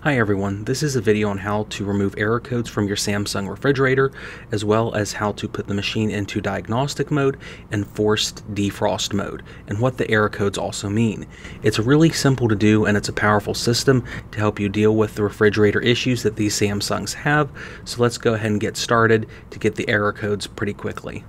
Hi everyone, this is a video on how to remove error codes from your Samsung refrigerator, as well as how to put the machine into diagnostic mode and forced defrost mode, and what the error codes also mean. It's really simple to do and it's a powerful system to help you deal with the refrigerator issues that these Samsungs have, so let's go ahead and get started to get the error codes pretty quickly.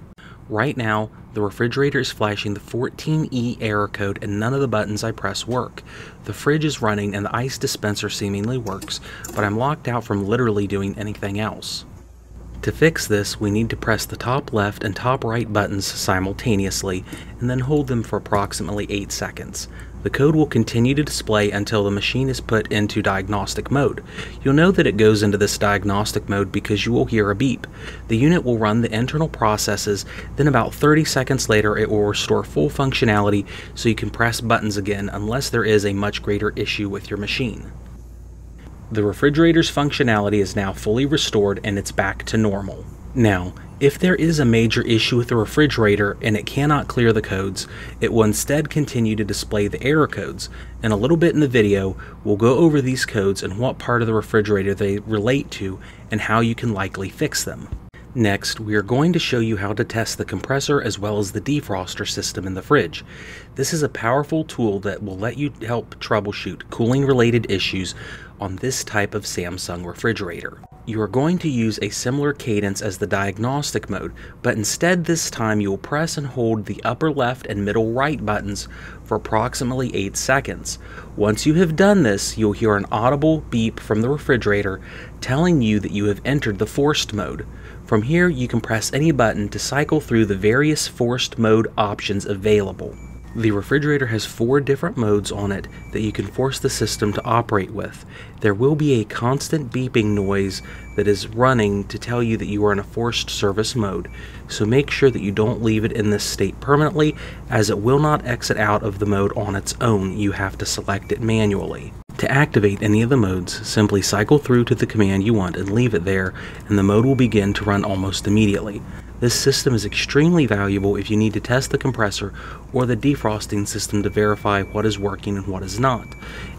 Right now, the refrigerator is flashing the 14E error code and none of the buttons I press work. The fridge is running and the ice dispenser seemingly works, but I'm locked out from literally doing anything else. To fix this, we need to press the top left and top right buttons simultaneously and then hold them for approximately 8 seconds. The code will continue to display until the machine is put into diagnostic mode. You'll know that it goes into this diagnostic mode because you will hear a beep. The unit will run the internal processes, then about 30 seconds later it will restore full functionality so you can press buttons again unless there is a much greater issue with your machine. The refrigerator's functionality is now fully restored and it's back to normal. Now, if there is a major issue with the refrigerator and it cannot clear the codes, it will instead continue to display the error codes. And a little bit in the video, we'll go over these codes and what part of the refrigerator they relate to and how you can likely fix them. Next, we are going to show you how to test the compressor as well as the defroster system in the fridge. This is a powerful tool that will let you help troubleshoot cooling related issues on this type of Samsung refrigerator you are going to use a similar cadence as the diagnostic mode, but instead this time you will press and hold the upper left and middle right buttons for approximately 8 seconds. Once you have done this, you'll hear an audible beep from the refrigerator telling you that you have entered the forced mode. From here, you can press any button to cycle through the various forced mode options available. The refrigerator has four different modes on it that you can force the system to operate with. There will be a constant beeping noise that is running to tell you that you are in a forced service mode, so make sure that you don't leave it in this state permanently as it will not exit out of the mode on its own, you have to select it manually. To activate any of the modes, simply cycle through to the command you want and leave it there, and the mode will begin to run almost immediately. This system is extremely valuable if you need to test the compressor or the defrosting system to verify what is working and what is not.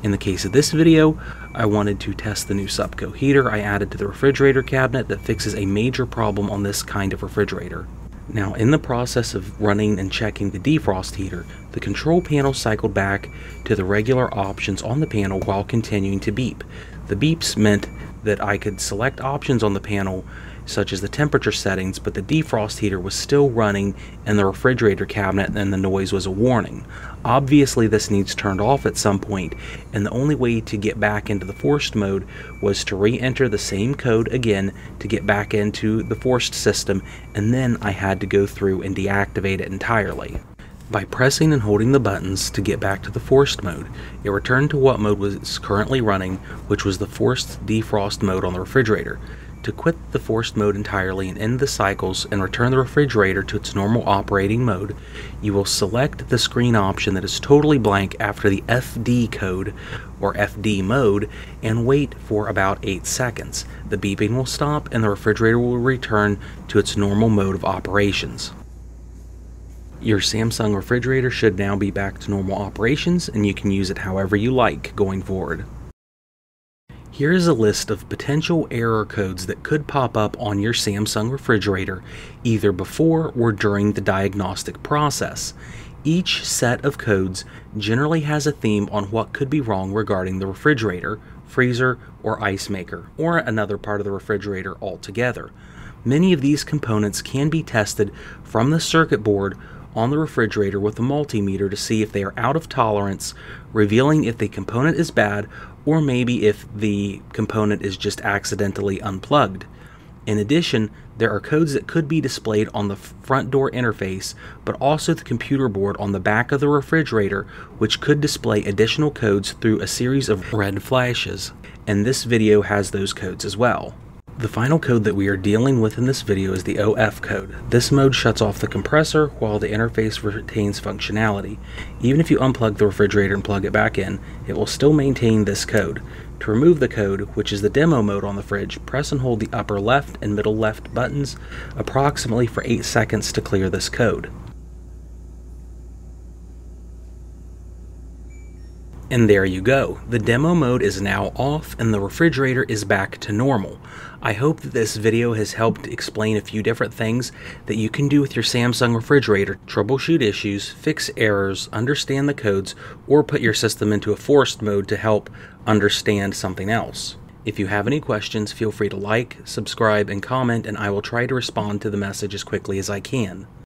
In the case of this video, I wanted to test the new Supco heater I added to the refrigerator cabinet that fixes a major problem on this kind of refrigerator. Now, in the process of running and checking the defrost heater, the control panel cycled back to the regular options on the panel while continuing to beep. The beeps meant that I could select options on the panel such as the temperature settings, but the defrost heater was still running in the refrigerator cabinet and the noise was a warning. Obviously this needs turned off at some point, and the only way to get back into the forced mode was to re-enter the same code again to get back into the forced system, and then I had to go through and deactivate it entirely. By pressing and holding the buttons to get back to the forced mode, it returned to what mode was currently running, which was the forced defrost mode on the refrigerator. To quit the forced mode entirely and end the cycles and return the refrigerator to its normal operating mode, you will select the screen option that is totally blank after the FD code or FD mode and wait for about 8 seconds. The beeping will stop and the refrigerator will return to its normal mode of operations. Your Samsung refrigerator should now be back to normal operations and you can use it however you like going forward. Here is a list of potential error codes that could pop up on your Samsung refrigerator either before or during the diagnostic process. Each set of codes generally has a theme on what could be wrong regarding the refrigerator, freezer, or ice maker, or another part of the refrigerator altogether. Many of these components can be tested from the circuit board on the refrigerator with a multimeter to see if they are out of tolerance, revealing if the component is bad or maybe if the component is just accidentally unplugged. In addition, there are codes that could be displayed on the front door interface, but also the computer board on the back of the refrigerator, which could display additional codes through a series of red flashes. And this video has those codes as well. The final code that we are dealing with in this video is the OF code. This mode shuts off the compressor while the interface retains functionality. Even if you unplug the refrigerator and plug it back in, it will still maintain this code. To remove the code, which is the demo mode on the fridge, press and hold the upper left and middle left buttons approximately for 8 seconds to clear this code. And there you go. The demo mode is now off and the refrigerator is back to normal. I hope that this video has helped explain a few different things that you can do with your Samsung refrigerator, troubleshoot issues, fix errors, understand the codes, or put your system into a forced mode to help understand something else. If you have any questions, feel free to like, subscribe, and comment, and I will try to respond to the message as quickly as I can.